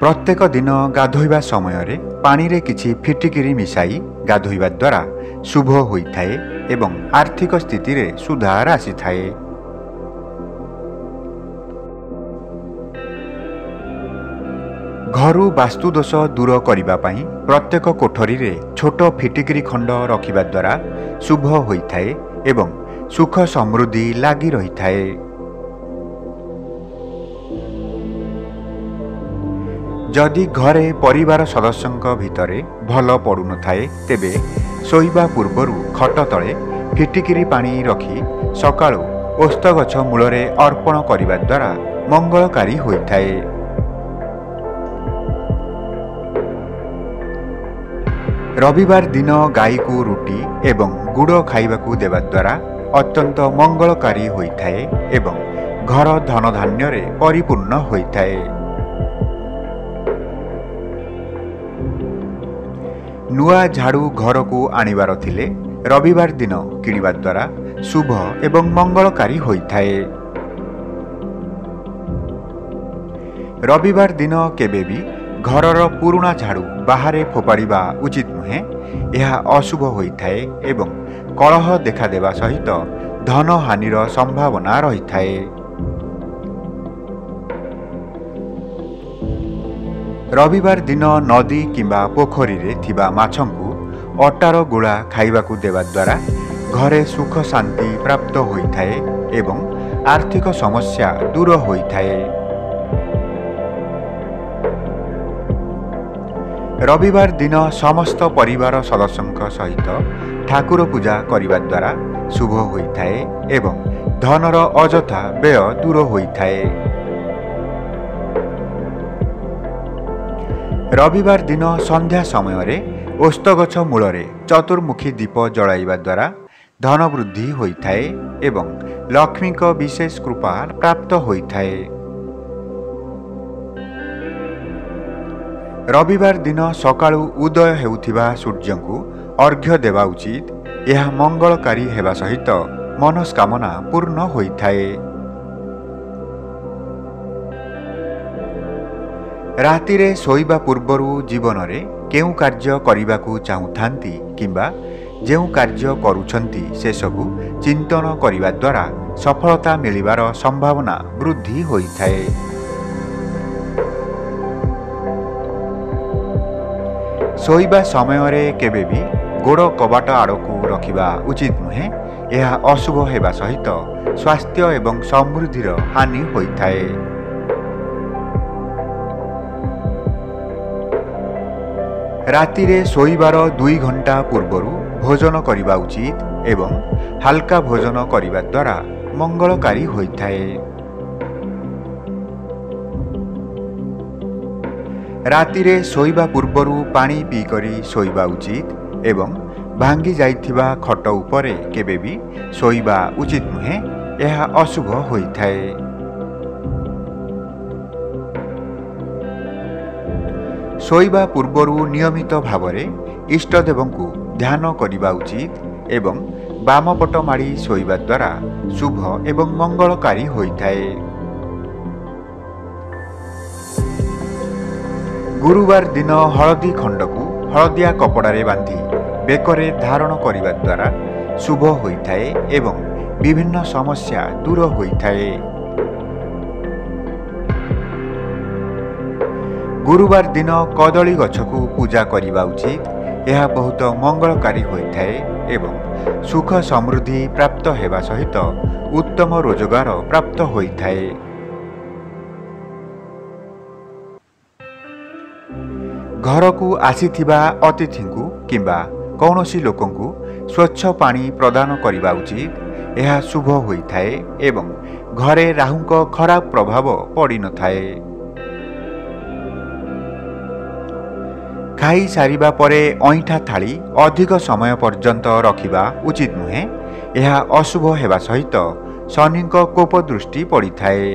ପ୍ରତ୍ୟେକ ଦିନ ଗାଧୋଇବା ସମୟରେ ପାଣିରେ କିଛି ଫିଟିକିରି ମିଶାଇ ଗାଧୋଇବା ଦ୍ୱାରା ଶୁଭ ହୋଇଥାଏ ଏବଂ ଆର୍ଥିକ ସ୍ଥିତିରେ ସୁଧାର ଆସିଥାଏ। ଘରୁ ବାସ୍ତୁଦୋଷ ଦୂର କରିବା ପାଇଁ ପ୍ରତ୍ୟେକ କୋଠରୀରେ ଛୋଟ ଫିଟିକିରି ଖଣ୍ଡ ରଖିବା ଦ୍ୱାରା ଶୁଭ ହୋଇଥାଏ ଏବଂ ସୁଖ ସମୃଦ୍ଧି ଲାଗି ରହିଥାଏ। ଯଦି ଘରେ ପରିବାର ସଦସ୍ୟଙ୍କ ଭିତରେ ଭଲ ପଡ଼ୁନଥାଏ ତେବେ ଶୋଇବା ପୂର୍ବରୁ ଖଟ ତଳେ ଫିଟିକିରି ପାଣି ରଖି ସକାଳୁ ଓସ୍ତ ଗଛ ମୂଳରେ ଅର୍ପଣ କରିବା ଦ୍ୱାରା ମଙ୍ଗଳକାରୀ ହୋଇଥାଏ। ରବିବାର ଦିନ ଗାଈକୁ ରୁଟି ଏବଂ ଗୁଡ଼ ଖାଇବାକୁ ଦେବା ଦ୍ୱାରା ଅତ୍ୟନ୍ତ ମଙ୍ଗଳକାରୀ ହୋଇଥାଏ ଏବଂ ଘର ଧନଧାନ୍ୟରେ ପରିପୂର୍ଣ୍ଣ ହୋଇଥାଏ। ନୂଆ ଝାଡ଼ୁ ଘରକୁ ଆଣିବାର ଥିଲେ ରବିବାର ଦିନ କିଣିବା ଦ୍ୱାରା ଶୁଭ ଏବଂ ମଙ୍ଗଳକାରୀ ହୋଇଥାଏ। ରବିବାର ଦିନ କେବେ ବି ଘରର ପୁରୁଣା ଝାଡ଼ୁ ବାହାରେ ଫୋପାଡ଼ିବା ଉଚିତ ନୁହେଁ। ଏହା ଅଶୁଭ ହୋଇଥାଏ ଏବଂ କଳହ ଦେଖାଦେବା ସହିତ ଧନହାନିର ସମ୍ଭାବନା ରହିଥାଏ। ରବିବାର ଦିନ ନଦୀ କିମ୍ବା ପୋଖରୀରେ ଥିବା ମାଛଙ୍କୁ ଅଟାର ଗୋଳା ଖାଇବାକୁ ଦେବା ଦ୍ୱାରା ଘରେ ସୁଖ ଶାନ୍ତି ପ୍ରାପ୍ତ ହୋଇଥାଏ ଏବଂ ଆର୍ଥିକ ସମସ୍ୟା ଦୂର ହୋଇଥାଏ। ରବିବାର ଦିନ ସମସ୍ତ ପରିବାର ସଦସ୍ୟଙ୍କ ସହିତ ଠାକୁର ପୂଜା କରିବା ଦ୍ୱାରା ଶୁଭ ହୋଇଥାଏ ଏବଂ ଧନର ଅଯଥା ବ୍ୟୟ ଦୂର ହୋଇଥାଏ। ରବିବାର ଦିନ ସନ୍ଧ୍ୟା ସମୟରେ ଓସ୍ତଗଛ ମୂଳରେ ଚତୁର୍ମୁଖୀ ଦୀପ ଜଳାଇବା ଦ୍ୱାରା ଧନ ବୃଦ୍ଧି ହୋଇଥାଏ ଏବଂ ଲକ୍ଷ୍ମୀଙ୍କ ବିଶେଷ କୃପା ପ୍ରାପ୍ତ ହୋଇଥାଏ ରବିବାର ଦିନ ସକାଳୁ ଉଦୟ ହେଉଥିବା ସୂର୍ଯ୍ୟଙ୍କୁ ଅର୍ଘ୍ୟ ଦେବା ଉଚିତ ଏହା ମଙ୍ଗଳକାରୀ ହେବା ସହିତ ମନସ୍କାମନା ପୂର୍ଣ୍ଣ ହୋଇଥାଏ ରାତିରେ ଶୋଇବା ପୂର୍ବରୁ ଜୀବନରେ କେଉଁ କାର୍ଯ୍ୟ କରିବାକୁ ଚାହୁଁଥାନ୍ତି କିମ୍ବା ଯେଉଁ କାର୍ଯ୍ୟ କରୁଛନ୍ତି ସେସବୁ ଚିନ୍ତନ କରିବା ଦ୍ୱାରା ସଫଳତା ମିଳିବାର ସମ୍ଭାବନା ବୃଦ୍ଧି ହୋଇଥାଏ। ଶୋଇବା ସମୟରେ କେବେ ବି ଗୋଡ଼ କବାଟ ଆଡ଼କୁ ରଖିବା ଉଚିତ ନୁହେଁ ଏହା ଅଶୁଭ ହେବା ସହିତ ସ୍ୱାସ୍ଥ୍ୟ ଏବଂ ସମୃଦ୍ଧିର ହାନି ହୋଇଥାଏ। ରାତିରେ ଶୋଇବାର ଦୁଇ ଘଣ୍ଟା ପୂର୍ବରୁ ଭୋଜନ କରିବା ଉଚିତ ଏବଂ ହାଲକା ଭୋଜନ କରିବା ଦ୍ୱାରା ମଙ୍ଗଳକାରୀ ହୋଇଥାଏ ରାତିରେ ଶୋଇବା ପୂର୍ବରୁ ପାଣି ପିଇକରି ଶୋଇବା ଉଚିତ ଏବଂ ଭାଙ୍ଗି ଯାଇଥିବା ଖଟ ଉପରେ କେବେ ବି ଶୋଇବା ଉଚିତ ନୁହେଁ ଏହା ଅଶୁଭ ହୋଇଥାଏ ଶୋଇବା ପୂର୍ବରୁ ନିୟମିତ ଭାବରେ ଇଷ୍ଟଦେବଙ୍କୁ ଧ୍ୟାନ କରିବା ଉଚିତ ଏବଂ ବାମ ପଟ ମାଡ଼ି ଶୋଇବା ଦ୍ୱାରା ଶୁଭ ଏବଂ ମଙ୍ଗଳକାରୀ ହୋଇଥାଏ ଗୁରୁବାର ଦିନ ହଳଦୀ ଖଣ୍ଡକୁ ହଳଦିଆ କପଡ଼ାରେ ବାନ୍ଧି ବେକରେ ଧାରଣ କରିବା ଦ୍ୱାରା ଶୁଭ ହୋଇଥାଏ ଏବଂ ବିଭିନ୍ନ ସମସ୍ୟା ଦୂର ହୋଇଥାଏ ଗୁରୁବାର ଦିନ କଦଳୀ ଗଛକୁ ପୂଜା କରିବା ଉଚିତ। ଏହା ବହୁତ ମଙ୍ଗଳକାରୀ ହୋଇଥାଏ ଏବଂ ସୁଖ ସମୃଦ୍ଧି ପ୍ରାପ୍ତ ହେବା ସହିତ ଉତ୍ତମ ରୋଜଗାର ପ୍ରାପ୍ତ ହୋଇଥାଏ। ଘରକୁ ଆସିଥିବା ଅତିଥିଙ୍କୁ କିମ୍ବା କୌଣସି ଲୋକଙ୍କୁ ସ୍ୱଚ୍ଛ ପାଣି ପ୍ରଦାନ କରିବା ଉଚିତ। ଏହା ଶୁଭ ହୋଇଥାଏ ଏବଂ ଘରେ ରାହୁଙ୍କ ଖରାପ ପ୍ରଭାବ ପଡ଼ିନଥାଏ। ଖାଇସାରିବା ପରେ ଅଇଁଠା ଥାଳି ଅଧିକ ସମୟ ପର୍ଯ୍ୟନ୍ତ ରଖିବା ଉଚିତ ନୁହେଁ। ଏହା ଅଶୁଭ ହେବା ସହିତ ଶନିଙ୍କ କୋପ ଦୃଷ୍ଟି ପଡ଼ିଥାଏ।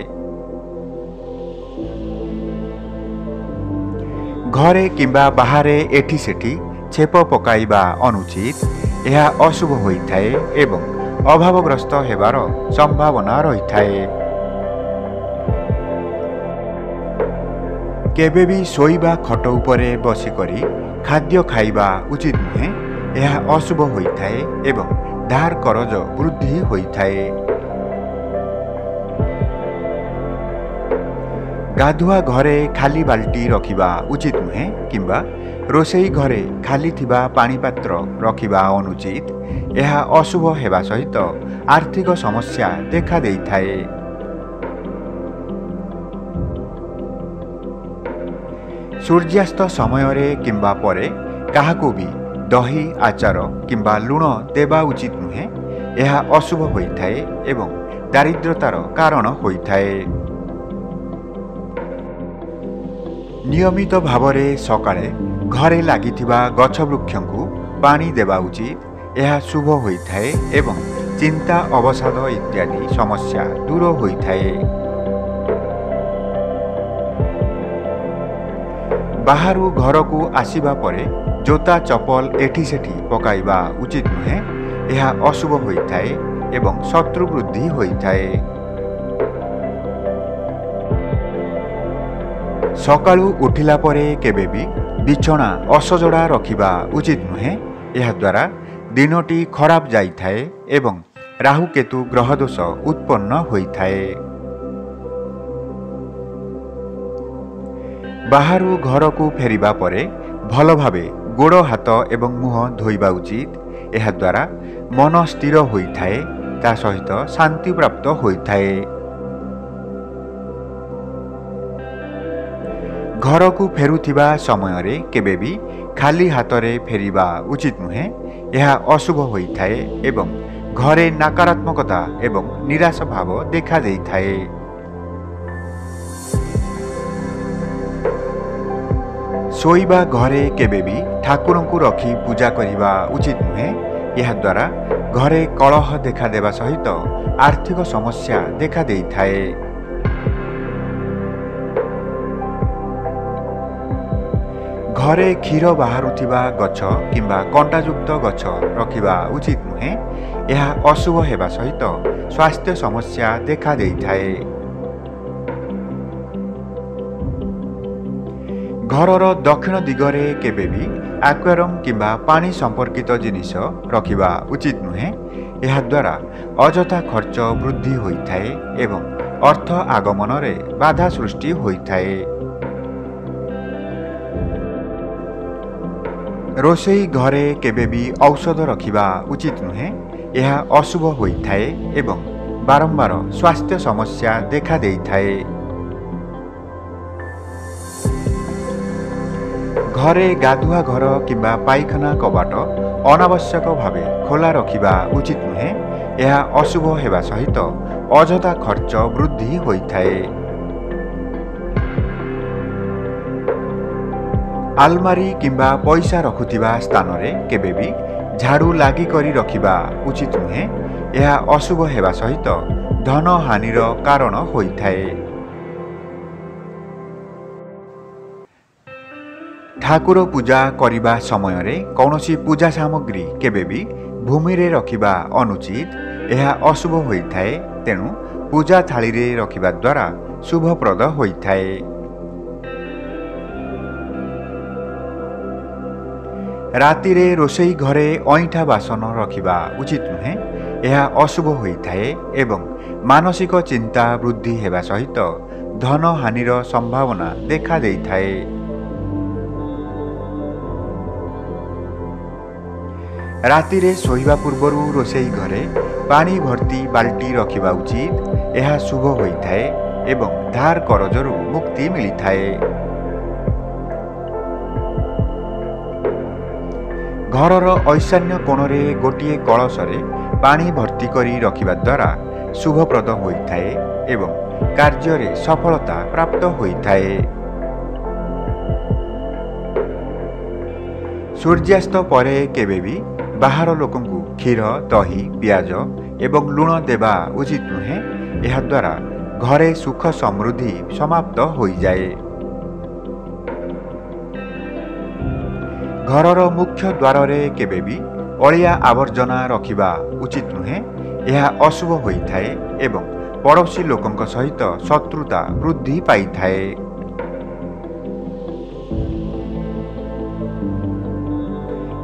ଘରେ କିମ୍ବା ବାହାରେ ଏଠି ସେଠି ଛେପ ପକାଇବା ଅନୁଚିତ। ଏହା ଅଶୁଭ ହୋଇଥାଏ ଏବଂ ଅଭାବଗ୍ରସ୍ତ ହେବାର ସମ୍ଭାବନା ରହିଥାଏ। କେବେ ବି ଶୋଇବା ଖଟ ଉପରେ ବସିକରି ଖାଦ୍ୟ ଖାଇବା ଉଚିତ ନୁହେଁ ଏହା ଅଶୁଭ ହୋଇଥାଏ ଏବଂ ଧାର କରଜ ବୃଦ୍ଧି ହୋଇଥାଏ। ଗାଧୁଆ ଘରେ ଖାଲି ବାଲ୍ଟି ରଖିବା ଉଚିତ ନୁହେଁ କିମ୍ବା ରୋଷେଇ ଘରେ ଖାଲି ଥିବା ପାଣି ପାତ୍ର ରଖିବା ଅନୁଚିତ ଏହା ଅଶୁଭ ହେବା ସହିତ ଆର୍ଥିକ ସମସ୍ୟା ଦେଖାଦେଇଥାଏ। ସୂର୍ଯ୍ୟାସ୍ତ ସମୟରେ କିମ୍ବା ପରେ କାହାକୁ ବି ଦହି ଆଚାର କିମ୍ବା ଲୁଣ ଦେବା ଉଚିତ ନୁହେଁ ଏହା ଅଶୁଭ ହୋଇଥାଏ ଏବଂ ଦାରିଦ୍ରତାର କାରଣ ହୋଇଥାଏ। ନିୟମିତ ଭାବରେ ସକାଳେ ଘରେ ଲାଗିଥିବା ଗଛ ବୃକ୍ଷଙ୍କୁ ପାଣି ଦେବା ଉଚିତ ଏହା ଶୁଭ ହୋଇଥାଏ ଏବଂ ଚିନ୍ତା ଅବସାଦ ଇତ୍ୟାଦି ସମସ୍ୟା ଦୂର ହୋଇଥାଏ। ବାହାରୁ ଘରକୁ ଆସିବା ପରେ ଜୋତା ଚପଲ ଏଠି ସେଠି ପକାଇବା ଉଚିତ ନୁହେଁ। ଏହା ଅଶୁଭ ହୋଇଥାଏ ଏବଂ ଶତ୍ରୁ ବୃଦ୍ଧି ହୋଇଥାଏ। ସକାଳୁ ଉଠିଲା ପରେ କେବେ ବି ବିଛଣା ଅସଜଡ଼ା ରଖିବା ଉଚିତ ନୁହେଁ। ଏହାଦ୍ୱାରା ଦିନଟି ଖରାପ ଯାଇଥାଏ ଏବଂ ରାହୁକେତୁ ଗ୍ରହଦୋଷ ଉତ୍ପନ୍ନ ହୋଇଥାଏ। ବାହାରୁ ଘରକୁ ଫେରିବା ପରେ ଭଲ ଭାବେ ଗୋଡ଼ ହାତ ଏବଂ ମୁହଁ ଧୋଇବା ଉଚିତ। ଏହାଦ୍ୱାରା ମନ ସ୍ଥିର ହୋଇଥାଏ ତା ସହିତ ଶାନ୍ତି ପ୍ରାପ୍ତ ହୋଇଥାଏ। ଘରକୁ ଫେରୁଥିବା ସମୟରେ କେବେ ବି ଖାଲି ହାତରେ ଫେରିବା ଉଚିତ ନୁହେଁ। ଏହା ଅଶୁଭ ହୋଇଥାଏ ଏବଂ ଘରେ ନକାରାତ୍ମକତା ଏବଂ ନିରାଶ ଭାବ ଦେଖାଦେଇଥାଏ। ଶୋଇବା ଘରେ କେବେ ବି ଠାକୁରଙ୍କୁ ରଖି ପୂଜା କରିବା ଉଚିତ ନୁହେଁ। ଏହାଦ୍ୱାରା ଘରେ କଳହ ଦେଖାଦେବା ସହିତ ଆର୍ଥିକ ସମସ୍ୟା ଦେଖାଦେଇଥାଏ ଘରେ କ୍ଷୀର ବାହାରୁଥିବା ଗଛ କିମ୍ବା କଣ୍ଟାଯୁକ୍ତ ଗଛ ରଖିବା ଉଚିତ ନୁହେଁ। ଏହା ଅଶୁଭ ହେବା ସହିତ ସ୍ୱାସ୍ଥ୍ୟ ସମସ୍ୟା ଦେଖାଦେଇଥାଏ ଘରର ଦକ୍ଷିଣ ଦିଗରେ କେବେ ବି ଆକ୍ୱାରମ୍ କିମ୍ବା ପାଣି ସମ୍ପର୍କିତ ଜିନିଷ ରଖିବା ଉଚିତ ନୁହେଁ। ଏହାଦ୍ୱାରା ଅଯଥା ଖର୍ଚ୍ଚ ବୃଦ୍ଧି ହୋଇଥାଏ ଏବଂ ଅର୍ଥ ଆଗମନରେ ବାଧା ସୃଷ୍ଟି ହୋଇଥାଏ। ରୋଷେଇ ଘରେ କେବେ ବି ଔଷଧ ରଖିବା ଉଚିତ ନୁହେଁ। ଏହା ଅଶୁଭ ହୋଇଥାଏ ଏବଂ ବାରମ୍ବାର ସ୍ୱାସ୍ଥ୍ୟ ସମସ୍ୟା ଦେଖାଦେଇଥାଏ। ଘରେ ଗାଧୁଆ ଘର କିମ୍ବା ପାଇଖାନା କବାଟ ଅନାବଶ୍ୟକ ଭାବେ ଖୋଲା ରଖିବା ଉଚିତ ନୁହେଁ ଏହା ଅଶୁଭ ହେବା ସହିତ ଅଯଥା ଖର୍ଚ୍ଚ ବୃଦ୍ଧି ହୋଇଥାଏ ଆଲମାରି କିମ୍ବା ପଇସା ରଖୁଥିବା ସ୍ଥାନରେ କେବେ ବି ଝାଡ଼ୁ ଲାଗି କରି ରଖିବା ଉଚିତ ନୁହେଁ ଏହା ଅଶୁଭ ହେବା ସହିତ ଧନ ହାନିର କାରଣ ହୋଇଥାଏ ଠାକୁର ପୂଜା କରିବା ସମୟରେ କୌଣସି ପୂଜା ସାମଗ୍ରୀ କେବେ ବି ଭୂମିରେ ରଖିବା ଅନୁଚିତ। ଏହା ଅଶୁଭ ହୋଇଥାଏ ତେଣୁ ପୂଜା ଥାଳିରେ ରଖିବା ଦ୍ୱାରା ଶୁଭପ୍ରଦ ହୋଇଥାଏ। ରାତିରେ ରୋଷେଇ ଘରେ ଅଇଁଠା ବାସନ ରଖିବା ଉଚିତ ନୁହେଁ ଏହା ଅଶୁଭ ହୋଇଥାଏ ଏବଂ ମାନସିକ ଚିନ୍ତା ବୃଦ୍ଧି ହେବା ସହିତ ଧନ ହାନିର ସମ୍ଭାବନା ଦେଖାଦେଇଥାଏ। ରାତିରେ ଶୋଇବା ପୂର୍ବରୁ ରୋଷେଇ ଘରେ ପାଣି ଭର୍ତ୍ତି ବାଲ୍ଟି ରଖିବା ଉଚିତ। ଏହା ଶୁଭ ହୋଇଥାଏ ଏବଂ ଧାର କରଜରୁ ମୁକ୍ତି ମିଳିଥାଏ। ଘରର ଐଶାନ୍ୟ କୋଣରେ ଗୋଟିଏ କଳସରେ ପାଣି ଭର୍ତ୍ତି କରି ରଖିବା ଦ୍ୱାରା ଶୁଭପ୍ରଦ ହୋଇଥାଏ ଏବଂ କାର୍ଯ୍ୟରେ ସଫଳତା ପ୍ରାପ୍ତ ହୋଇଥାଏ। ସୂର୍ଯ୍ୟାସ୍ତ ପରେ କେବେ ବି ବାହାର ଲୋକଙ୍କୁ କ୍ଷୀର ଦହି ପିଆଜ ଏବଂ ଲୁଣ ଦେବା ଉଚିତ ନୁହେଁ। ଏହାଦ୍ୱାରା ଘରେ ସୁଖ ସମୃଦ୍ଧି ସମାପ୍ତ ହୋଇଯାଏ। ଘରର ମୁଖ୍ୟ ଦ୍ୱାରରେ କେବେ ବି ଅଳିଆ ଆବର୍ଜନା ରଖିବା ଉଚିତ ନୁହେଁ। ଏହା ଅଶୁଭ ହୋଇଥାଏ ଏବଂ ପଡ଼ୋଶୀ ଲୋକଙ୍କ ସହିତ ଶତ୍ରୁତା ବୃଦ୍ଧି ପାଇଥାଏ।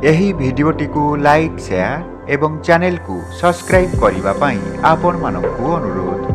ଏହି ଭିଡ଼ିଓଟିକୁ ଲାଇକ୍ ସେୟାର ଏବଂ ଚ୍ୟାନେଲକୁ ସବସ୍କ୍ରାଇବ୍ କରିବା ପାଇଁ ଆପଣମାନଙ୍କୁ ଅନୁରୋଧ।